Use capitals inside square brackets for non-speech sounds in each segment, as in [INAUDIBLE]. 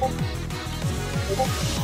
Thank you.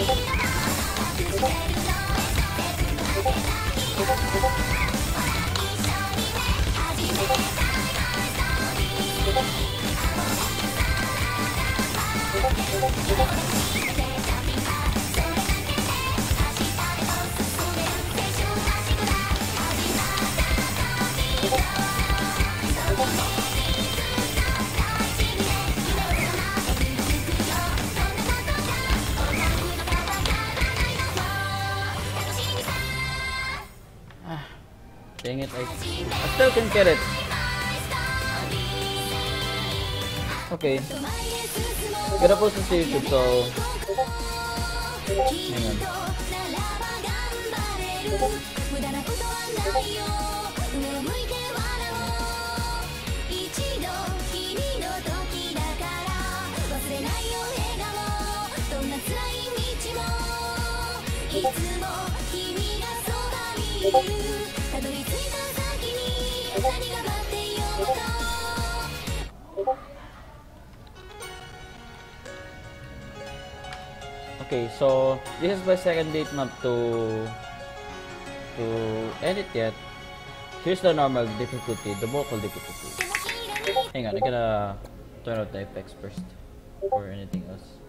Thank you. Dang it, I, I still can get it. Okay. Gotta post this to YouTube, so... Hang on. Okay, so this is my second beatmap to to edit yet. Here's the normal difficulty, the vocal difficulty. Hang on, I gotta turn out the effects first or anything else.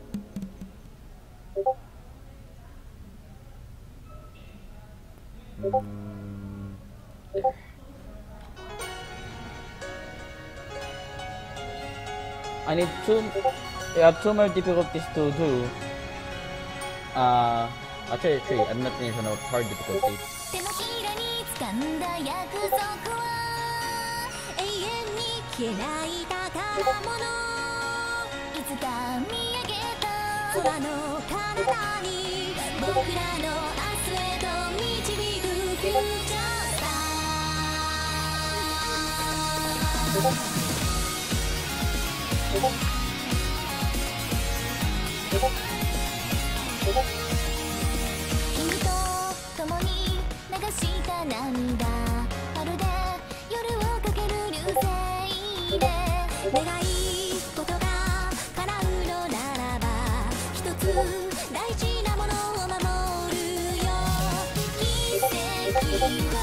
Mm, there. I need two. I have two more difficulties to do. Uh, actually, three. I'm not even sure hard difficulty. 手の君と共に流した涙まるで夜をかける流星で願い事が叶うのならば一つ大事なものを守るよ奇跡は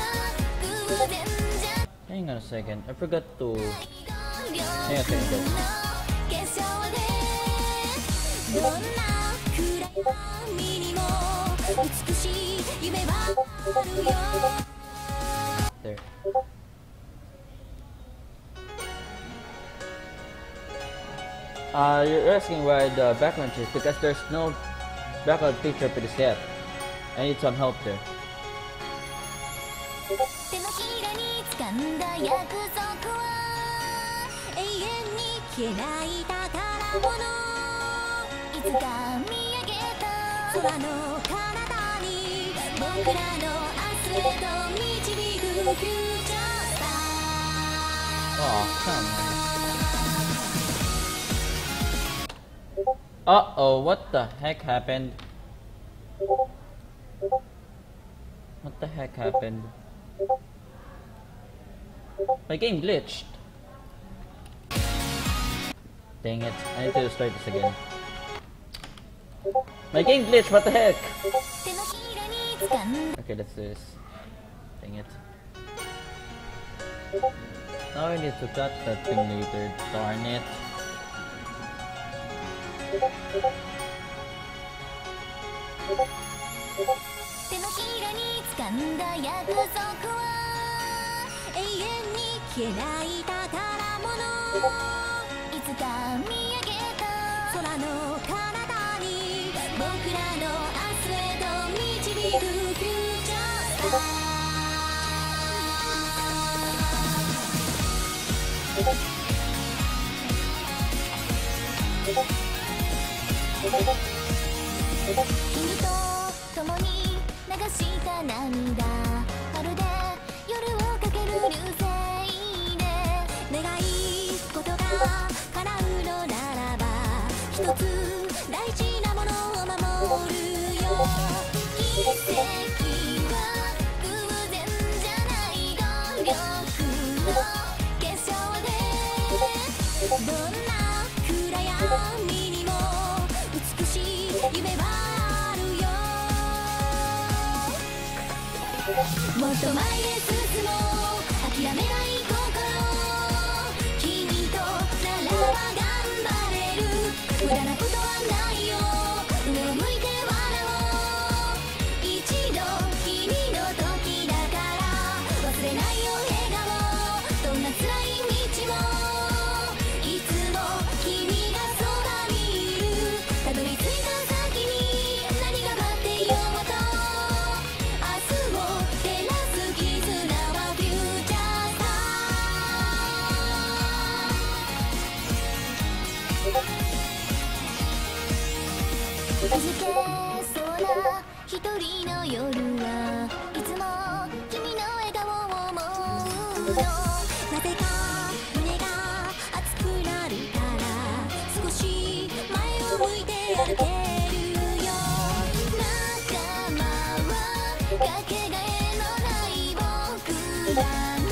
偶然じゃ Hang on a second. I forgot to. Hang on a second, There. Uh, you're asking why the background is because there's no background picture for this yet. I need some help there. い宝物いつか見上げた空の彼方に僕らの明日へと導くフューチャースター Oh, come on. Uh oh, what the heck happened? What the heck happened? My game glitched. Dang it. I need to start this again. Like English, what the heck? Okay, let's do this. Dang it. Now I need to cut that thing later, darn it. と共に流した涙まるで夜をかける流星で願い事が叶うのならば一つ大事なものを守るよもっと前へ進人の夜はいつも君の笑顔を思うのなぜか胸が熱くなるから少し前を向いて歩けるよ。仲間はかけがえのない僕らの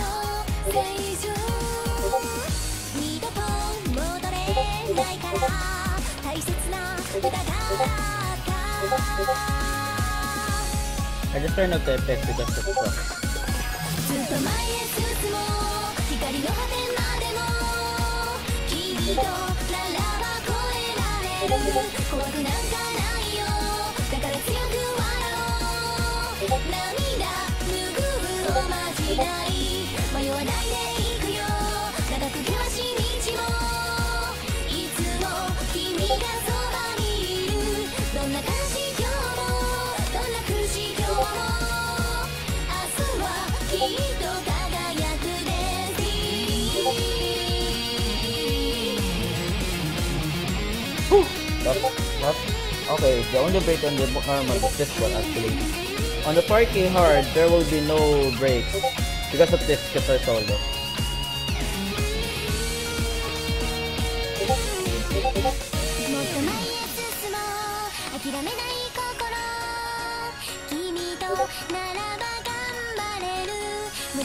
青春二度と戻れないから大切な歌があった I just turned up the effect because it sucks. ずっと前へ進もう光の果てまでも君とならば越えられる怖くなんかないよだから強く笑おう涙拭うおまじない迷わないでいい That's, that's, okay, the only break on the normal is this one actually. On the party hard, there will be no breaks because of this guitar solo. もっ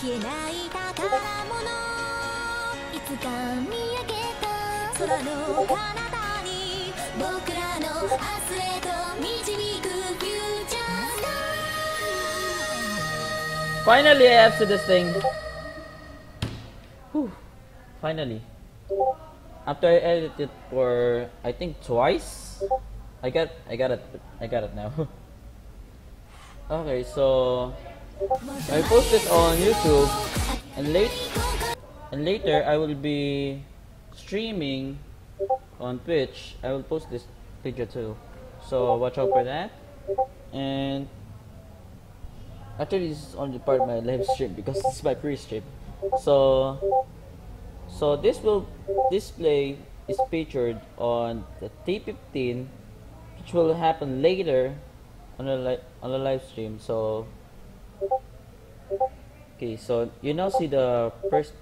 消えない宝物いつか見上げた空の彼方に僕らの明日へと導くフューチャー Finally I have to this thing. Whew. Finally. After I edited it for I think twice? I got I got it I got it now. [LAUGHS] Okay so I post this on YouTube and late and later I will be streaming on Twitch. I will post this video too. So watch out for that. And Actually, this is only part of my live stream because it's my pre-stream. So, so this will display is featured on the T15, which will happen later on the li- on the live stream. So, okay, so you now see the first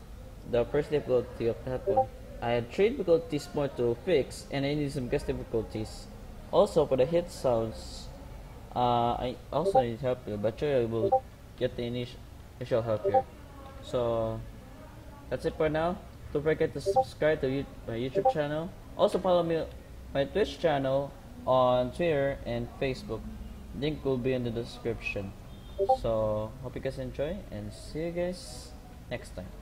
the first difficulty of that one. I had three difficulties more to fix, and I need some guest difficulties. Also, for the hit sounds, uh, I also need help here, but sure I will get the initial, help here. So, that's it for now. Don't forget to subscribe to my YouTube channel. Also follow me my Twitch channel on Twitter and Facebook. Link will be in the description. So, hope you guys enjoy and see you guys next time.